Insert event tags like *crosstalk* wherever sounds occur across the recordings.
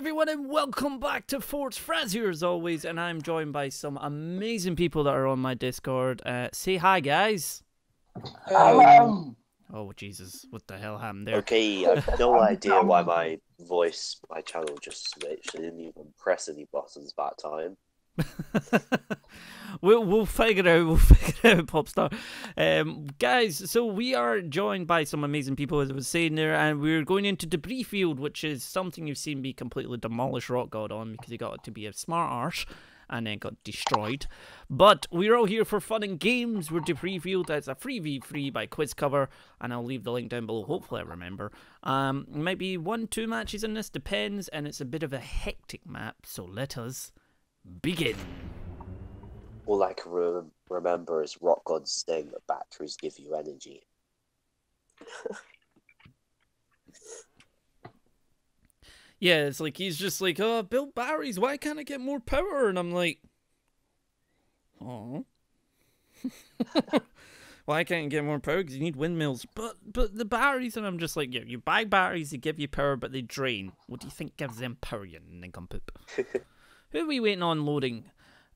everyone, and welcome back to Forts Frazier as always. And I'm joined by some amazing people that are on my Discord. Uh, say hi, guys. Um, Oh Jesus, what the hell happened there? Okay, I've no *laughs* idea why my voice, my channel just switched. I didn't even press any buttons that time. *laughs* we'll we'll figure it out. *laughs* We'll figure it out, Popstar. Um, guys, so we are joined by some amazing people, as I was saying there, and we're going into debris field, which is something you've seen me completely demolish Rock God on because he got it to be a smart arse. And then got destroyed. But we're all here for fun and games. We're Debris Field. It's a free v free by Quiz Cover, and I'll leave the link down below. Hopefully, I remember. Um, maybe one, two matches in this depends, and it's a bit of a hectic map. So let us begin. All I can re- remember is Rock God's saying that batteries give you energy. *laughs* Yeah, it's like he's just like, oh, build batteries. Why can't I get more power? And I'm like, oh, *laughs* why can't you get more power? Because you need windmills. But but the batteries, and I'm just like, yeah, you buy batteries, they give you power, but they drain. What do you think gives them power? You nincompoop. *laughs* Who are we waiting on loading?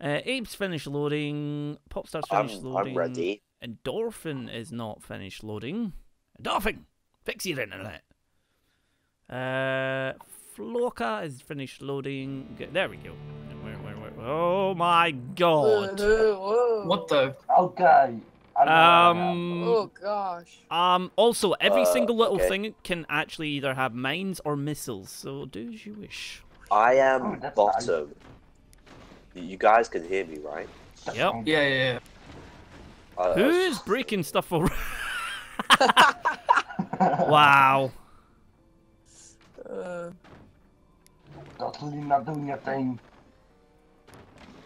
Uh, Abe's finished loading. Popstar's I'm, finished loading. I'm ready. Endorphin is not finished loading. Endorphin, fix your internet. Uh, Floka is finished loading. G- There we go. Where, where, where? Oh my god. What the? okay. Um. Oh gosh. Um. Also, every Uh, single little okay. thing can actually either have mines or missiles. So do as you wish. I Oh, am that's bottom. You guys can hear me, right? now. Yep. Yeah, yeah, yeah. Uh, Who is breaking stuff over? *laughs* *laughs* wow. Uh, Totally not doing your thing.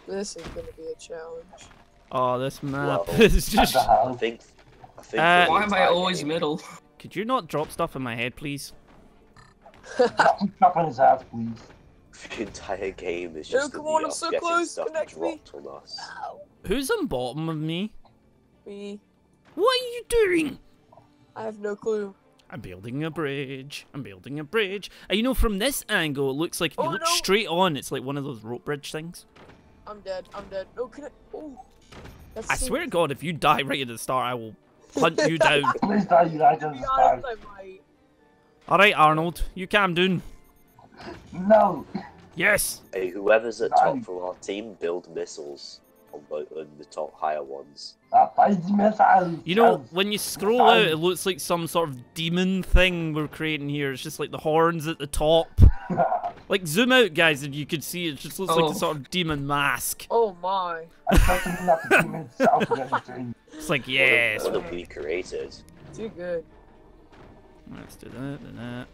This is gonna be a challenge. Oh, this map Well, is just. the I hell? think. I think. Uh, Why am I always game- middle? Could you not drop stuff in my head, please? Drop him up on his ass, please. The entire game is Oh, just come on, I'm so close, stuff connect me. dropped on us. Who's on bottom of me? Me, What are you doing? I have no clue. I'm building a bridge. I'm building a bridge. And you know, from this angle, it looks like if you Oh, look no. straight on, it's like one of those rope bridge things. I'm dead. I'm dead. No, can I? Oh, that's I so- swear to God, if you die right at the start, I will hunt you *laughs* down. Please die, you guys To on be the honest, start. I might. All right, Arnold, you calm down. No. Yes. Hey, whoever's at top from our team, build missiles on, both, on the top higher ones. That crazy missile. You know, when you scroll out, it looks like some sort of demon thing we're creating here. It's just like the horns at the top. *laughs* Like zoom out, guys, and you could see it just looks like Oh. a sort of demon mask. Oh my. I certainly not the team itself with *laughs* anything. It's like What have- yes. What have we created? Too good. Let's do that. Do that.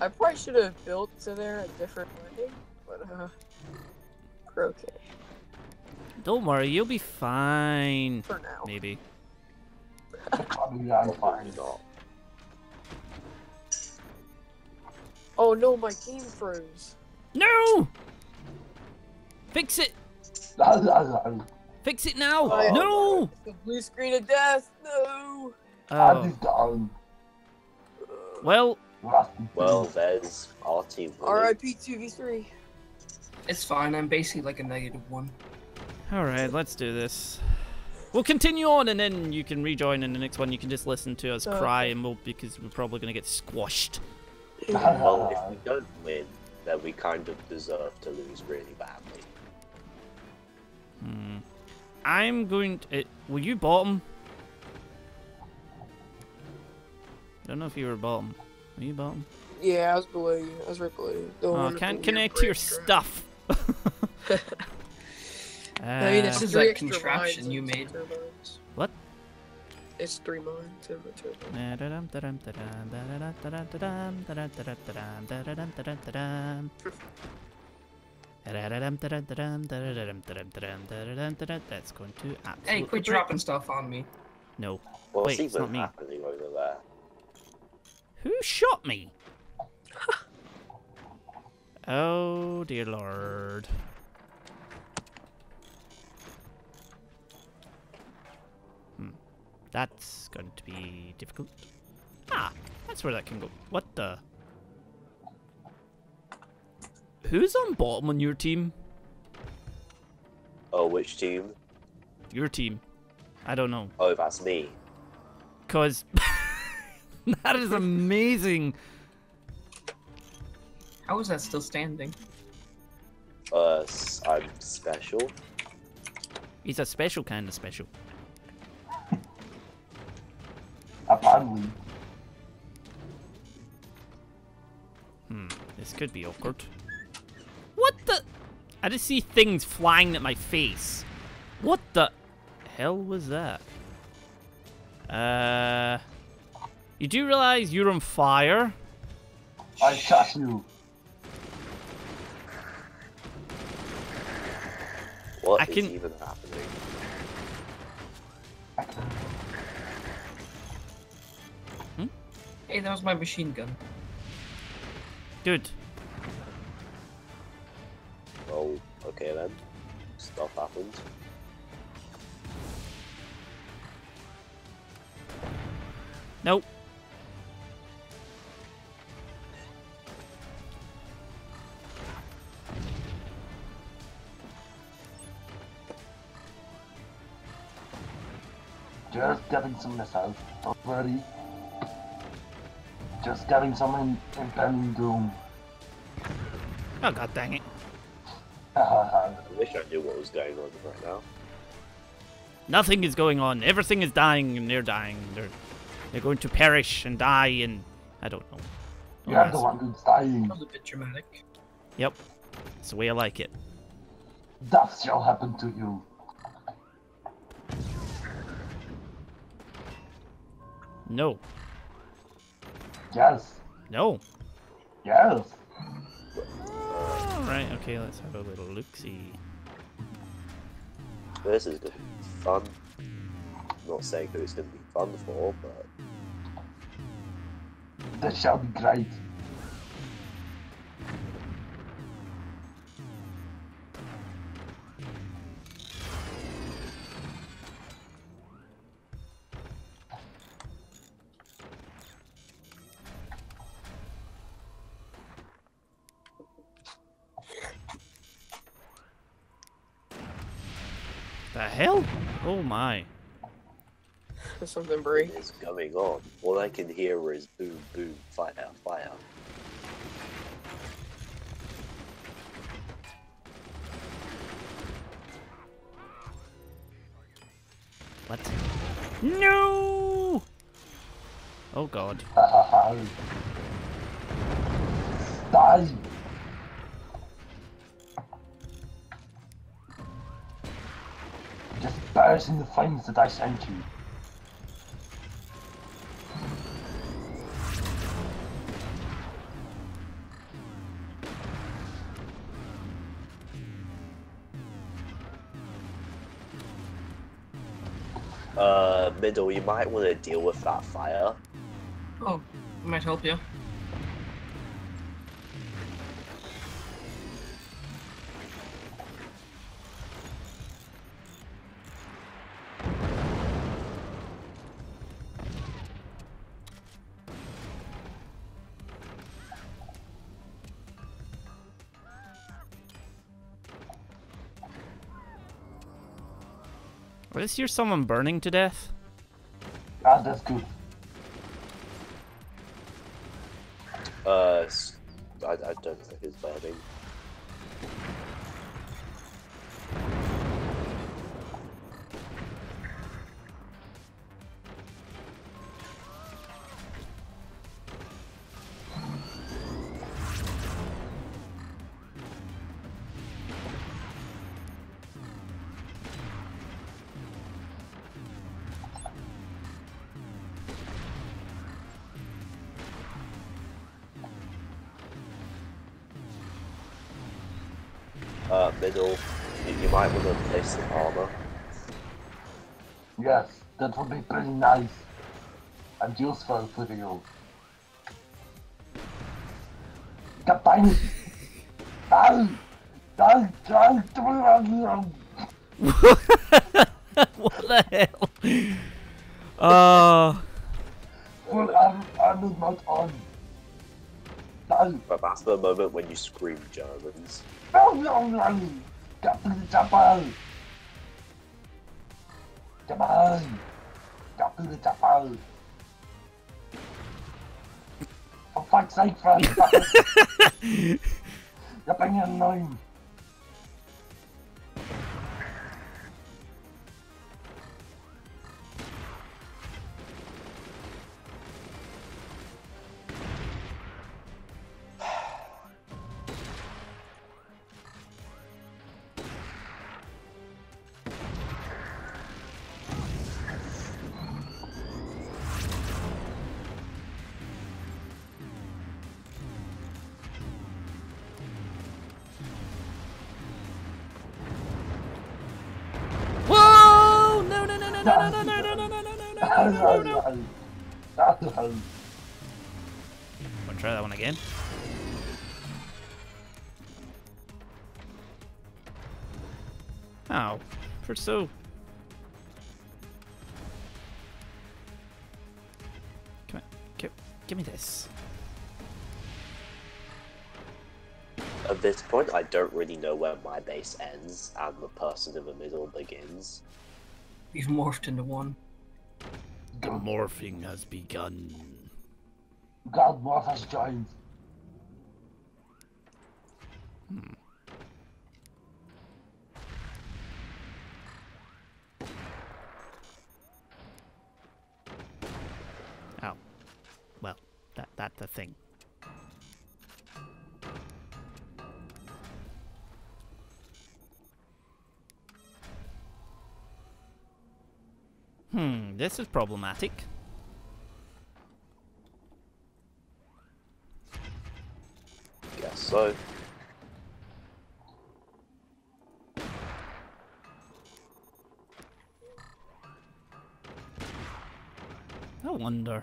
I probably should have built to there a different way, but uh, we're okay Don't worry, you'll be fine. for now. Maybe. Probably I'm fine. Probably not. Oh no, my game froze. No! Fix it! I *laughs* Fix it now! Oh, no! The blue screen of death. No. Oh, just done. well, Rusty. Well, *laughs* there's our team. winning. R.I.P. two v three. It's fine. I'm basically like a negative one. alright, let's do this. We'll continue on and then you can rejoin in the next one. You can just listen to us Okay. cry and we'll, because we're probably going to get squashed. Well, if we don't win, then we kind of deserve to lose really badly. Hmm. I'm going to. Uh, were you bottom? I don't know if you were bottom. Were you bottom? Yeah, I was below you. I was right below you. The Oh, one I can't connect to your break track. stuff. I mean, Uh, it's This is three that contraption you made. turbines. What? It's three mines and a turbine. That's going to Hey, quit dropping stuff on me. No. What's Wait, it's even not me. happening over there? Who shot me? *laughs* oh dear lord. Hmm. That's going to be difficult. Ah, that's where that can go. What the? Who's on bottom on your team? Oh, which team? Your team. I don't know. Oh, that's me. Cause *laughs* *laughs* that is amazing. How is that still standing? Uh, I'm special. He's a special kind of special. *laughs* Apparently. Hmm. This could be awkward. What the? I just see things flying at my face. What the hell was that? Uh. You do realize you're on fire? I shot you. What I is can- even happening? Hey, that was my machine gun. Good. Oh, okay then. Stuff happened. Nope. Just getting some missiles. Don't. Just getting some in impending doom. Oh god dang it. *laughs* I wish I knew what was going on right now. Nothing is going on. Everything is dying and they're dying. They're they're going to perish and die and I don't know. Oh, You're the that's- one who's dying. That a bit dramatic. Yep. That's the way I like it. Death shall happen to you. No. Yes. No. Yes. Alright, okay, let's have a little look see. This is gonna be fun. Not saying who it's gonna be fun for, but This shall be great. Oh my. There's something Brie. what is going on? All I can hear is boom, boom, fire, fire. What? No! Oh god. Die. Just in the flames that I sent you. Uh, middle, you might want to deal with that fire. Oh, might help you. Just hear someone burning to death. Ah, that's good. Uh, middle, you, you might want to place some armor. Yes, that would be pretty nice. And useful for you. God dang it! Ah! Ah! Ah! Ah! what the hell? Uh, But that's the moment when you scream Germans. No, no, no. For fuck's sake, Frank. *laughs* You're being annoying. No, no, no, no, no, no, no, no, no, no, no. Wanna try that one again? Oh, for so. Come on, give, give me this. At this point, I don't really know where my base ends and the person in the middle begins. We've morphed into one. The morphing has begun. God, morph has joined? Hmm. Oh, well, that that's the thing. Hmm, this is problematic. Guess so. I wonder.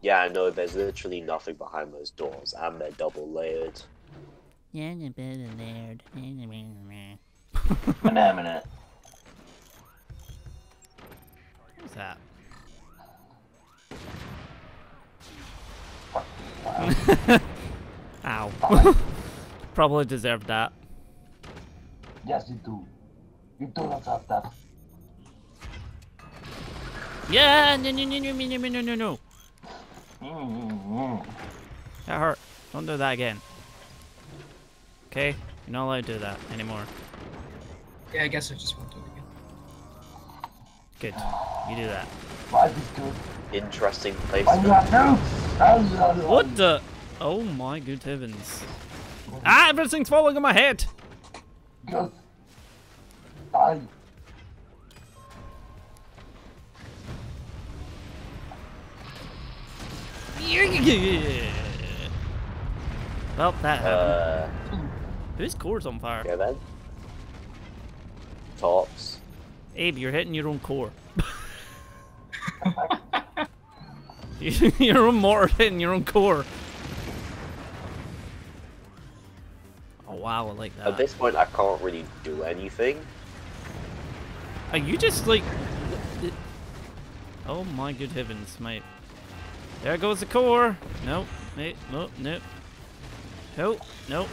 Yeah, I know there's literally nothing behind those doors, and they're double layered. Yeah, a bit of minute. What's that? Ow. *laughs* Probably deserved that. Yes, you do. You do not have that. Yeah, no, no, no, no, no, no, no, no, no. That hurt. Don't do that again. Okay? You're not allowed to do that anymore. Yeah, I guess I just won't do it again. Good. You do that. Life is good. Interesting place. you placement. have nukes. What the? Oh my good heavens. Ah, everything's falling on my head! Good. Die. Well, that happened. Uh, Whose core's on fire? okay then. Tops. Abe, you're hitting your own core. *laughs* your own mortar hitting your own core. Oh wow, I like that. At this point, I can't really do anything. Are you just like... Oh my good heavens, mate. There goes the core. No, mate, no, no. No, no.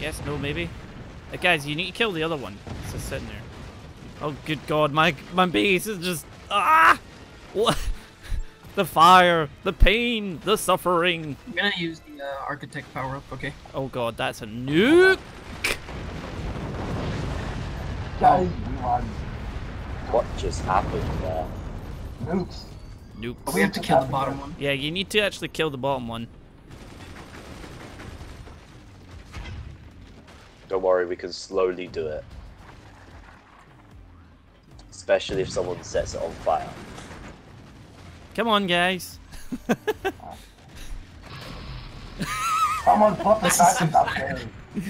Yes, no, maybe. Uh, guys, you need to kill the other one. It's just sitting there. Oh, good god, my my base is just... Ah! What? *laughs* The fire, the pain, the suffering. I'm gonna use the uh, architect power up, okay? Oh god, that's a nuke! Die, we won. What just happened there? Nukes. Nukes. But we have to kill the bottom one. Yeah, you need to actually kill the bottom one. Don't worry, we can slowly do it. Especially if someone sets it on fire. Come on, guys. *laughs* Someone put the This is diamond up there. *laughs*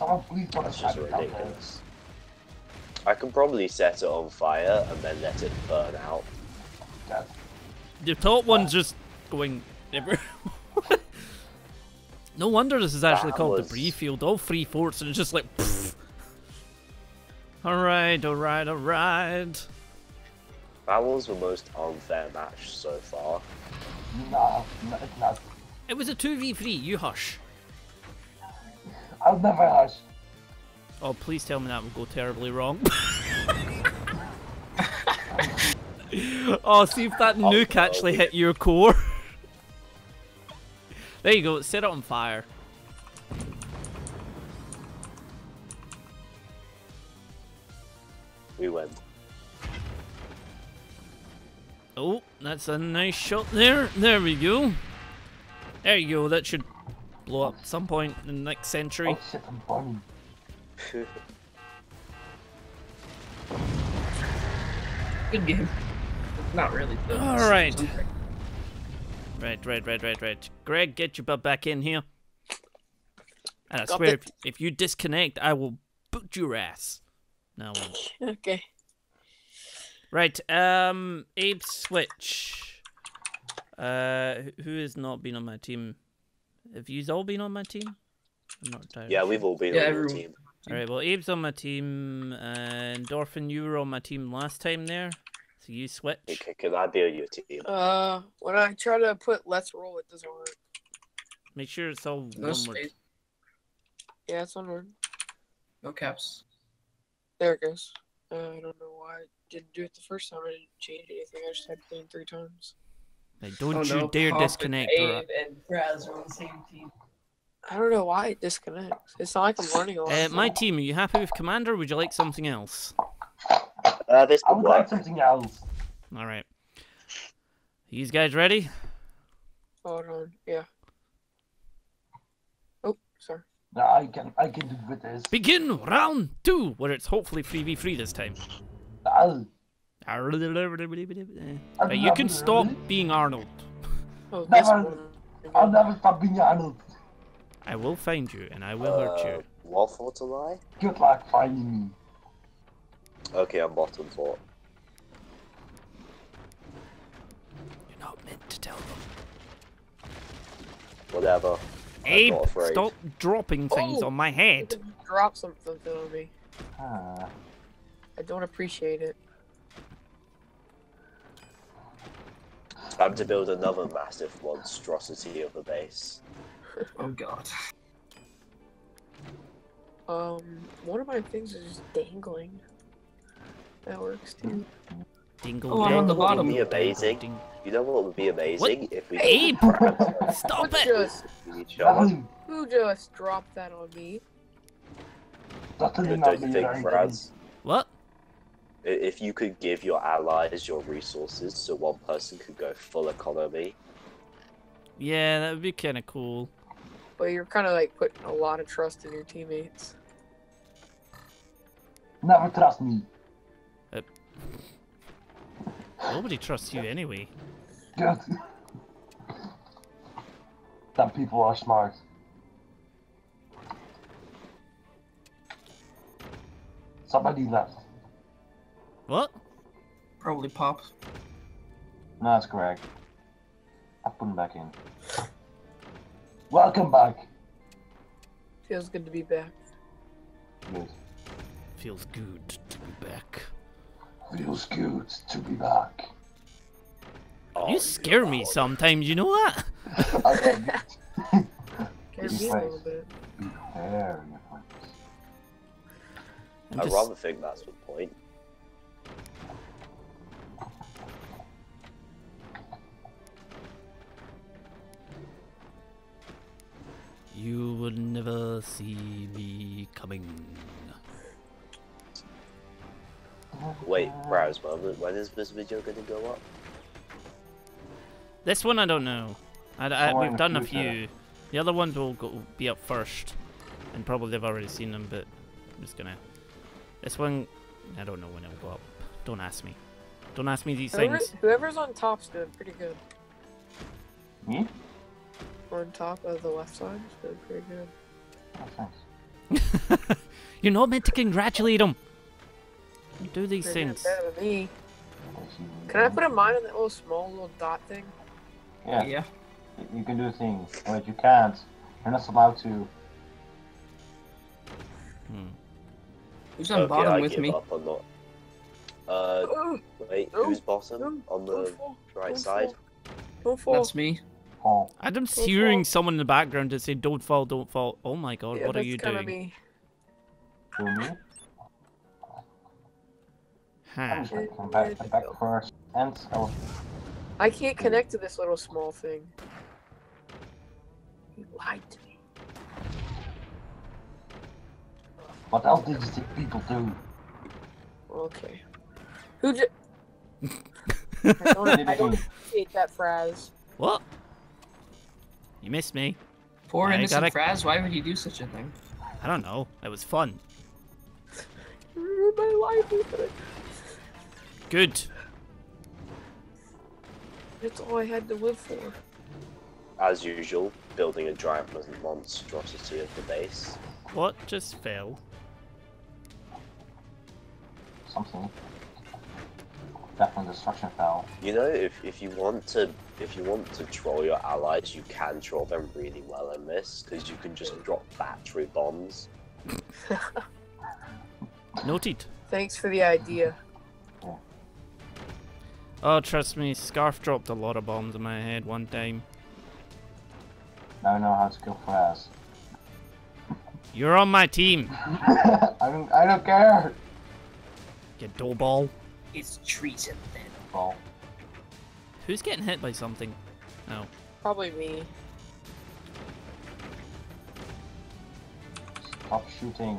Someone please put a It's just diamond up there. ridiculous. I can probably set it on fire and then let it burn out. Yes. The top one's just going everywhere. *laughs* no wonder this is actually That called was- debris field. All three forts and it's just like. All right, all right, all right. That was the most unfair match so far. Nah, nah, it's not. It was a 2v3, you hush. I'll never hush. Oh, please tell me that will go terribly wrong. *laughs* oh, see if that nuke actually hit your core. *laughs* there you go, set it on fire. That's a nice shot there. There we go. There you go, that should blow up at some point in the next century. Oh shit, Good game. Not really. though. All right. Right, right, right, right, right. Greg, get your butt back in here. And I Got swear, if, if you disconnect, I will boot your ass. No, I won't. *laughs* Okay. Right, um, Abe Switch. Uh, who has not been on my team? Have you all been on my team? I'm not entirely yeah, we've all been Yeah, on your everyone. team. All right, well, Abe's on my team, and Dorfin, you were on my team last time there, so you switch. Okay, can I be on your team? Uh, when I try to put let's roll, it doesn't work. Make sure it's all No one word. Yeah, it's one word. No caps. There it goes. Uh, I don't know why I didn't do it the first time. I didn't change anything. I just had to clean three times. Like, don't Oh, you no, dare Pop disconnect. or I- Abe and Braz are on the same team. I don't know why it disconnects. It's not like I'm running a lot. Uh, my team, are you happy with Commander? Or would you like something else? Uh, this I could would like something else. All right. You guys ready? Hold on. Yeah. Oh, sorry. No, I can, I can do with this. Begin round two, where it's hopefully 3v3 this time. I'll, Right, you can stop being Arnold. Oh, this Never. I'll never stop being Arnold. I will find you, and I will hurt Uh, you. what fort am I? Good luck finding me. Okay, I'm bottom fort. You're not meant to tell them. Whatever. Abe, stop dropping things Oh. on my head. Drop something on me. Ah, I don't appreciate it. Time to build another massive monstrosity of a base. *laughs* Oh god. Um, one of my things is just dangling. That works too. Dingle Oh, I'm on the bottom. dingle, Be amazing. dingle, You know what would be amazing if we Abe, *laughs* stop it! just, each other. Nothing. who just dropped that on me? Certainly not Don't you think, or anything. What? I- If you could give your allies your resources so one person could go full economy, Yeah, that would be kind of cool. But you're kind of like putting a lot of trust in your teammates. Never trust me. Nobody trusts you anyway. Good. Some people are smart. Somebody left. What? Probably Pop. No, that's correct. I put him back in. Welcome back. Feels good to be back. Good. Feels good to be back. Feels good to be back. oh, you scare me God. sometimes, you know that? *laughs* I can Care Good a little bit. be very different. I'm I rather think that's the point. You will never see me coming. Wait, Browse, when, when is this video going to go up? This one I don't know. I, I- Somewhere we've done a few. The other ones will go, be up first, and probably they've already seen them. But I'm just gonna. This one, I don't know when it'll go up. Don't ask me. Don't ask me these Whoever, things. whoever's on top's doing pretty good. Me? On top of the left side is doing pretty good. Thanks. *laughs* You're not meant to congratulate them. Do these They're things. better than me. Can I put a mine on that little small little dot thing? Yeah, Yeah. you can do things, but you can't. You're not allowed to. Hmm. Who's on okay, bottom I with me? up on not. Uh, Oh, wait, who's bottom no, on the right don't side? fall, Don't fall. That's me. Oh, Adam's Don't hearing fall. someone in the background to say, "Don't fall, don't fall." Oh my god, yeah, what are you doing? Me. do me? Huh. I'm just gonna come back, come back first. And oh, I can't connect to this little small thing. You lied to me. what else did you think people do? Okay. Who just? *laughs* I don't, *laughs* I don't appreciate that phrase. What? You missed me. Poor I innocent gotta- Fraz, why would he do such a thing? I don't know. It was fun. My livelihood. Good. That's all I had to live for. As usual, building a giant monstrosity of the base. What just fell? Something. Definitely destruction fell. You know, if, if you want to if you want to troll your allies, you can troll them really well in this because you can just drop battery bombs. *laughs* Noted. Thanks for the idea. Oh, trust me, Scarf dropped a lot of bombs in my head one time. Now I know how to kill Fraz. You're on my team, *laughs* I don't. I don't care. you dough ball. It's treason then. Well, Who's getting hit by something? Oh. Probably me. stop shooting.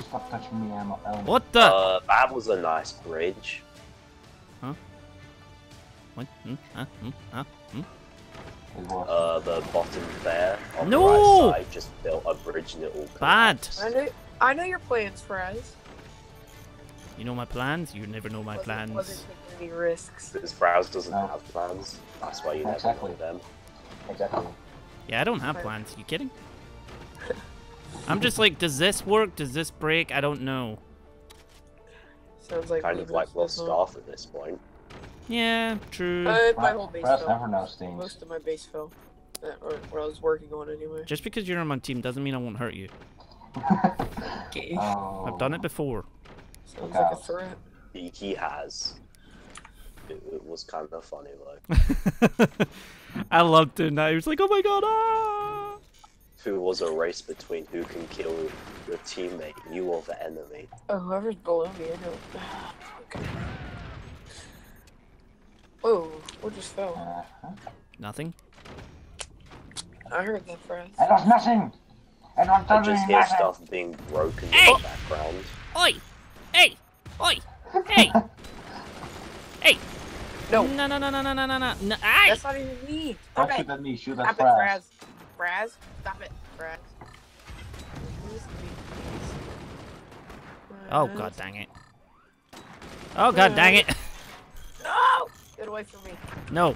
Stop touching me, Emma. Elm. What the? Uh, that was a nice bridge. What? Hmm? Huh? Hmm? Huh? Hmm? It. Uh, the bottom there on No! the right side just built a bridge and it all Bad. I know. I know your plans, Fraz. You know my plans? You never know my Wasn't- plans. Wasn't taking any risks. Because Browse doesn't No. have plans. That's why you never Exactly. know them. exactly. Yeah, I don't have plans. You kidding? *laughs* I'm just like, does this work? Does this break? I don't know. Sounds like Kind me of like versus Will all. Scarf at this point. Yeah, true. Uh, my whole base Fraz fell. never knows things. Most of my base fell. Uh, or what I was working on anyway. Just because you're on my team doesn't mean I won't hurt you. *laughs* Okay. oh. I've done it before. Sounds like a threat. He, he has. It, it was kind of funny though. *laughs* I loved doing that. He was like, oh my god, ah! If it was a race between who can kill your teammate, you or the enemy. Oh, whoever's below me, I know. *sighs* okay. Whoa, what just fell? Uh-huh. Nothing. I heard that phrase. I got nothing. I don't I do just hear nothing. stuff being broken Hey! in the background. Oi! Hey! Oi! Hey! *laughs* hey! No. No, no, no, no, no, no, no, no. no. Aye! That's not even me. Don't Stop it. shoot at me. Shoot at Stop it, Fraz. Fraz. Fraz. Stop it, Fraz. Oh god dang it. Oh god dang it. *laughs* No! Get away from me. No,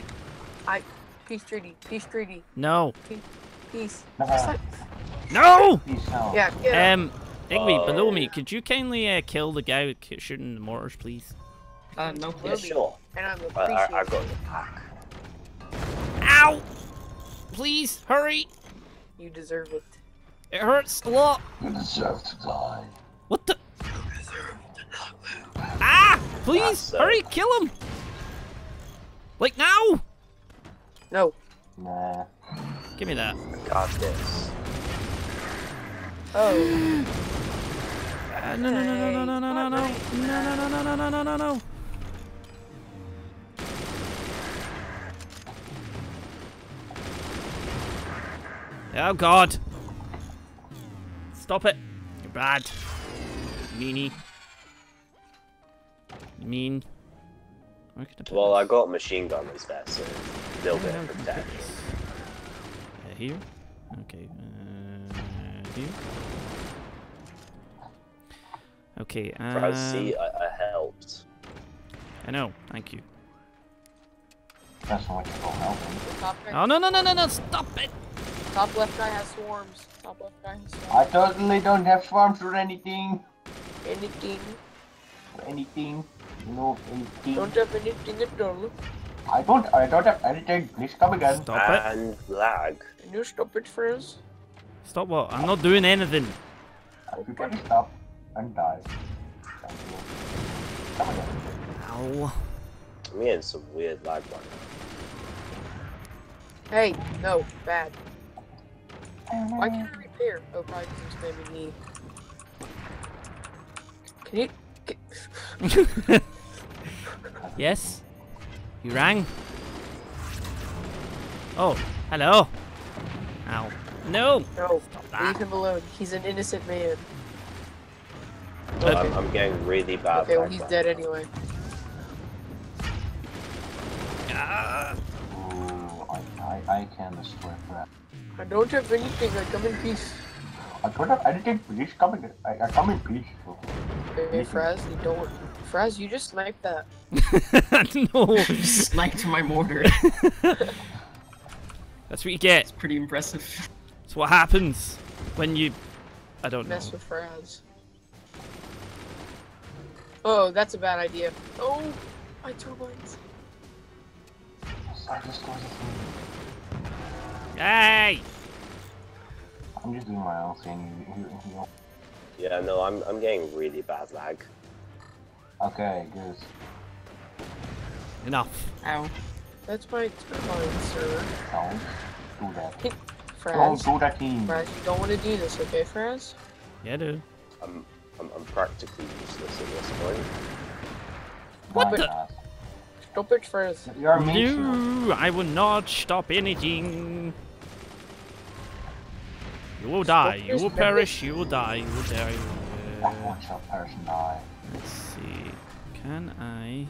Peace treaty. Peace treaty. no, Peace. Uh-huh. no! Peace out. Yeah, get him. Um, Igby, below me, could you kindly uh, kill the guy shooting the mortars, please? Uh, no, Yeah, please. sure. And I'm I, I, I appreciative. got the pack. Ow! Please, hurry! You deserve it. It hurts a lot. You deserve to die. What the? Ah! Please, That's, uh, hurry, kill him! Like now! No. Nah. Give me that. I Got this. Oh. *gasps* *gasps* *gasps* *laughs* Uh, no, no, no, no, no, no, no, no, no, no, no, no, no, no, no, no, no. Oh God! Stop it! You're bad. Meanie. Mean. Where can I put Well, I this? got machine gunners there, so a little bit Where of can I put protection. Uh, here? Okay. Uh, here? Okay, But I see, um, I, I helped. I know, thank you. That's what you call helping. The top, guy, Oh, no, no, no, no, no, stop it! top left guy has swarms. Top left guy has I totally don't have swarms or anything. Anything. Or anything. You know, anything. Don't have anything at all. I don't. I don't have anything. Please come again. Stop it. And lag. Can you stop it, friends? Stop what? I'm not doing anything. Everybody stop and die. Thank. Ow. I'm getting some weird lag right Hey, no, bad. Why can't I repair? Oh, probably because I'm spamming E. Can you? Get... *laughs* yes? You rang? Oh, hello. Ow. No! No, leave him alone. He's an innocent man. Now. I'm, I'm getting really bad Okay, well, he's dead anyway. Ah. Ooh, I, I, I can destroy that. I don't have anything. I come in peace. I don't have anything, please. Come in. I, I come in peace. so- Hey, Fraz, you don't. Fraz, you just sniped that. *laughs* no! *laughs* Sniped my mortar. *laughs* That's what you get. It's pretty impressive. It's what happens when you. I don't know. Mess with Fraz. Oh, that's a bad idea. Oh, my turbines. I destroy the thing. Hey! I'm just doing my own thing. Yeah, no, I'm, I'm getting really bad lag. Okay, good. Enough. Ow. That's my turbine, sir. Don't do that. Don't do that team. Fraz, you don't want to do this, okay, Fraz? Yeah, dude. I'm, I'm, I'm practically useless at this point. What My the- God. Stop it, Fraz. You're a. No, I will not stop anything. You will die. You will perish. You will die. You will die. Uh, Watch your person die. let's see. Can I?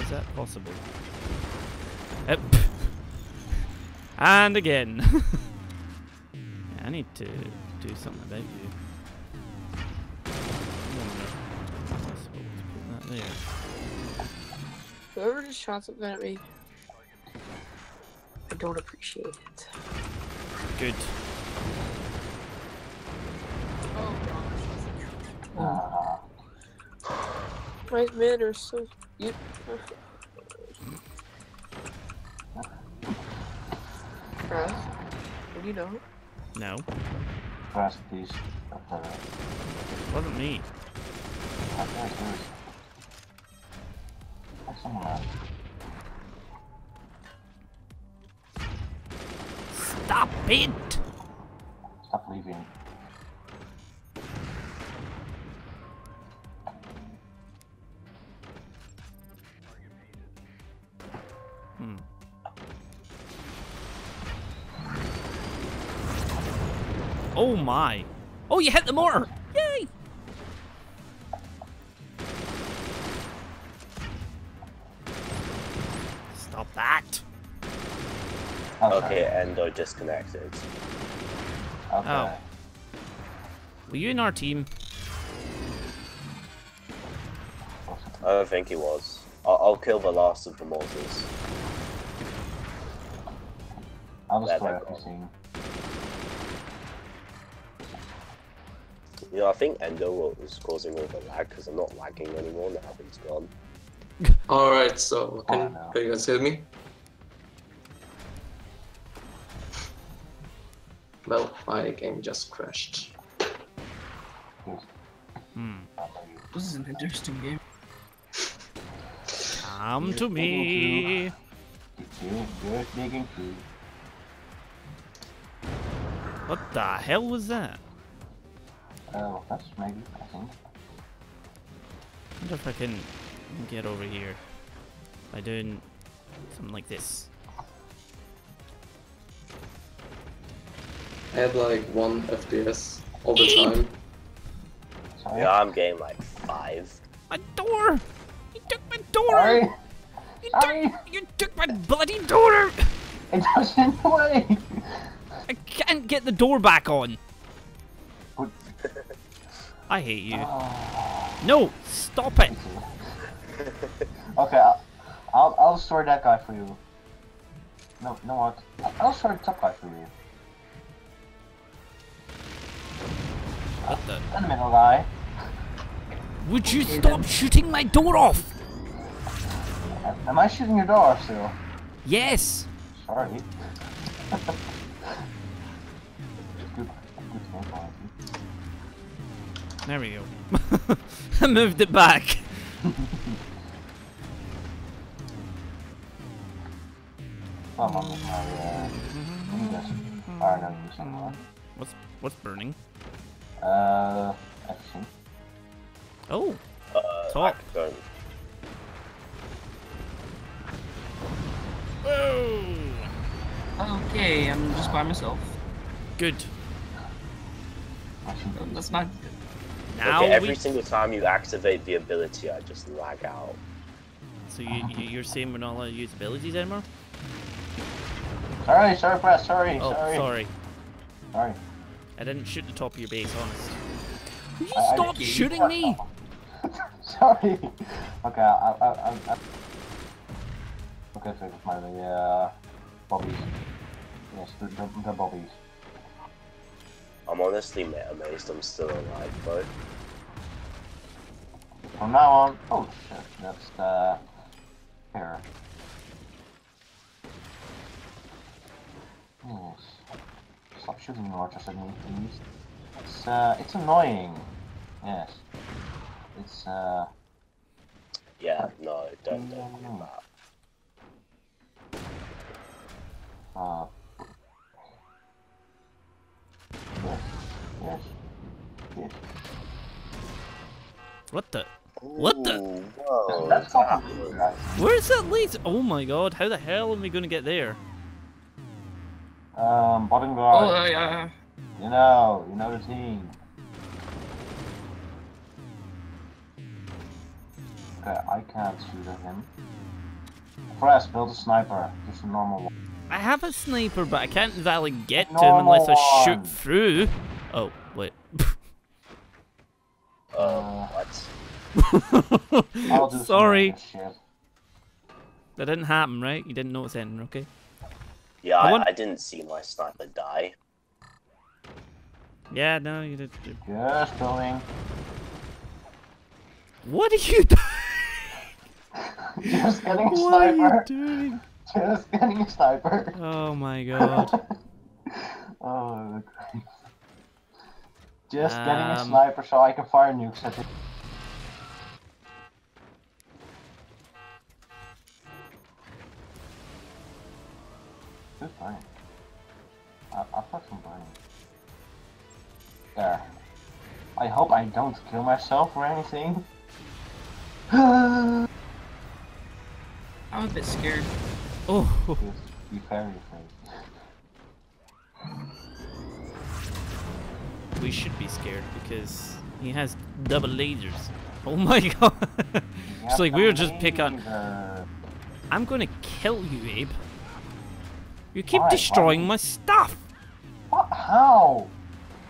Is that possible? Yep. *laughs* And again. *laughs* I need to do something about you. To put that there. Whoever just shot something at me, I don't appreciate it. Good. Oh Ah, gosh. My men are so. You. Fraz, what do you know? No, press please. Up there. wasn't me. Up there, there. That's someone else. Stop it! Stop leaving. Hmm. Oh my! Oh, you hit the mortar! Okay, Endo disconnected. sorry. Okay. Oh. Were you in our team? I don't think he was. I'll, I'll kill the last of the mortars. I'll Let destroy that go. everything. You know, I think Endo was causing all the lag because I'm not lagging anymore now that he's gone. Alright, so Oh, can, no. can you guys hear me? Well, my game just crashed. Hmm. I'll tell you. This is an interesting game. Come to me! Good, good digging through. What the hell was that? Oh, that's maybe, I think. I wonder if I can get over here by doing something like this. I had like one FPS all the Eep. time. Sorry. Yeah, I'm getting like five. My door! You took my door! Sorry. You, Sorry. took, you took my bloody door! It was in the way. I can't get the door back on. I hate you. Ah. No, stop it. *laughs* okay, I'll, I'll, I'll destroy that guy for you. No, no what? I'll destroy the top guy for you. What the? Would you Aiden. stop shooting my door off? Am I shooting your door off still? Yes. Sorry. *laughs* there we go. *laughs* I moved it back. *laughs* Mm-hmm. What's, what's burning? Uh, everything. Oh, Uh, Top. I don't. whoa! Okay, I'm just by myself. Good. Actually, That's not good. Now okay, every we. single time you activate the ability, I just lag out. So you, you you're saying we're not allowed to use abilities anymore? Sorry, sorry, press, sorry, Oh, sorry. sorry. Sorry. I didn't shoot the top of your base, honest. Will you I- I- stop shooting me? *laughs* sorry. Okay, I, I, I, I... Okay, so it's my, uh, bobbies. Yes, the, the, the bobbies. I'm honestly ma- amazed I'm still alive, though. From now on, oh shit, that's the here. Yes. Stop shooting me, Roger, said me, please. It's uh, it's annoying. Yes. It's uh, Yeah, no, don't, don't do that. uh. Yes. Yes. Yes. What the? What the- Ooh, Whoa, That's that not guys. Where's that laser? Oh my god, how the hell are we gonna get there? Um, bottom Oh, guard. uh, yeah. You know, you know the team. Okay, I can't shoot at him. Press, build a sniper. Just a normal one. I have a sniper, but I can't exactly get to him unless I shoot one. through. Oh, wait. *laughs* Uh, what? *laughs* I'll do some Sorry. That didn't happen, right? You didn't notice anything, okay? Yeah, I I, want- I didn't see my sniper die. Yeah, no, you did. you- Just going. What are you *laughs* doing? Just getting a What are you sniper. doing? Just getting a sniper. Oh my god. *laughs* oh, Christ. Just getting a Um, sniper so I can fire nukes at it. Good burn. I, I've some burning. There. I hope I don't kill myself or anything. *sighs* I'm a bit scared. Oh, be very afraid. we should be scared because he has double lasers. Oh my *laughs* god. It's like we were just pick on. I'm gonna kill you, Abe. You keep Why? Why? destroying my stuff. What? How?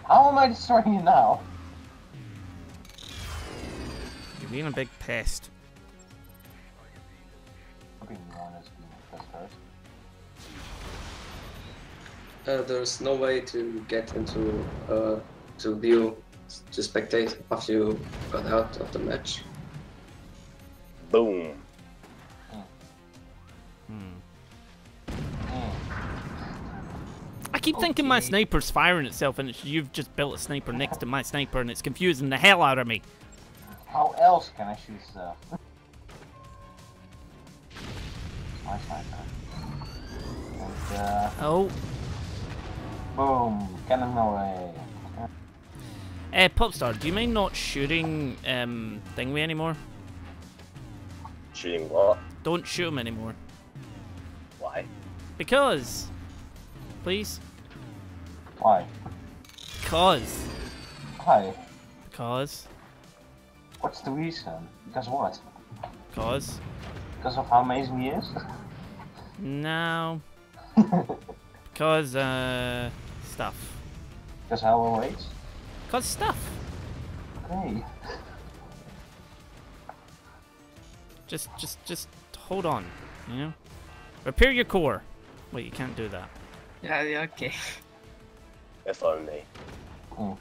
How am I destroying you now? You're being a big pest. Okay, no one is being pressed first. Uh, there's no way to get into uh, to view to spectate after you got out of the match. Boom. Hmm. Hmm. I keep thinking my sniper's firing itself, and it's, you've just built a sniper next to my sniper, and it's confusing the hell out of me. How else can I shoot stuff? *laughs* My sniper. And, uh, Oh, boom, cannon away. uh, Popstar, do you mind not shooting um Thingy anymore? Shooting what? Don't shoot him anymore. Why? Because, please, Why? cause, Why? cause, What's the reason? Because what? cause. Because of how amazing he is? No, *laughs* cause uh stuff. Because how he waits? Cause stuff. Okay. Just, just, just hold on. You know, repair your core. Wait, you can't do that. Yeah, yeah, okay. If only. Hmm.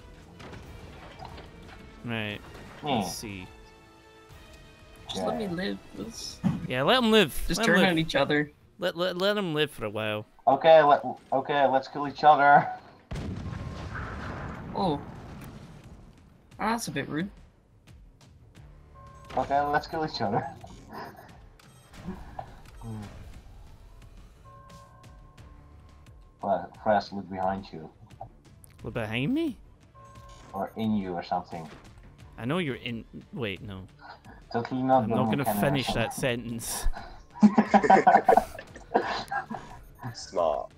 Right. Hmm. Let's see. Just let me live. Let's Yeah, let them live. just let turn live. on each other. Let, let, let him live for a while. Okay, let okay, let's kill each other. Oh. Ah, that's a bit rude. Okay, let's kill each other. *laughs* Well, Fres, look behind you. Look behind me? Or in you or something. I know you're in. Wait, no. Totally not I'm not gonna finish *laughs* that sentence. *laughs* Smart.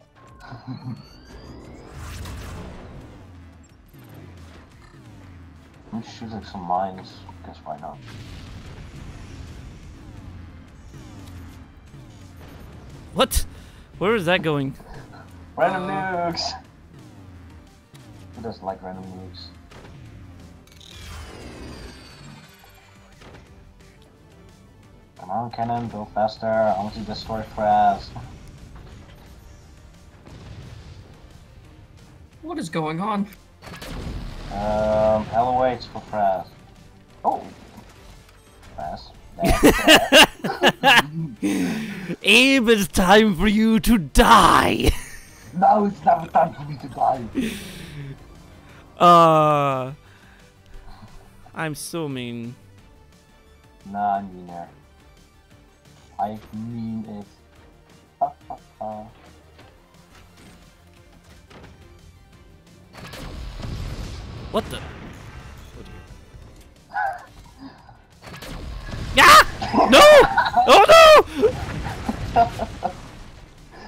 I'm shooting some mines, guess why not? What? Where is that going? Random nukes! Who doesn't like random moves. Come on, cannon, go faster. I want to destroy Fraz. What is going on? Um, LOH for Fraz. Oh! Fraz. That's *laughs* Fraz. Abe, it's time for you to die! now it's never time for me to die. Uh. I'm so mean. Nah, I'm meaner. I mean it. Ha, ha, ha. What the? Yeah! *laughs* No! Oh no!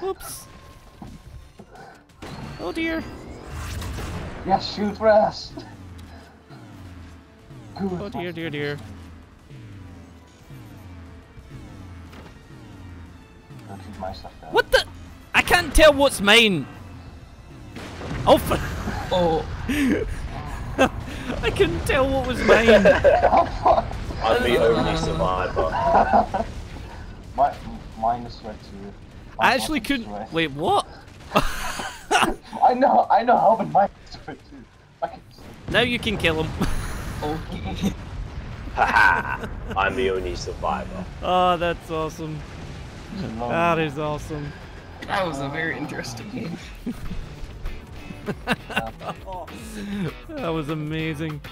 *laughs* Whoops. Oh dear. Yes, shoot rest. Good. Oh dear, dear, dear. Don't shoot my stuff down. What the? I can't tell what's mine. Oh, for... Oh, *laughs* I couldn't tell what was mine. *laughs* I'm the uh. only survivor. *laughs* My, mine is sweat too. I actually couldn't. sweat. Wait, what? I know, I know how, but mine is too. Now you can kill him. okay. *laughs* Haha. I'm the only survivor. Oh, that's awesome. That is awesome. That was a very interesting game. *laughs* That was amazing.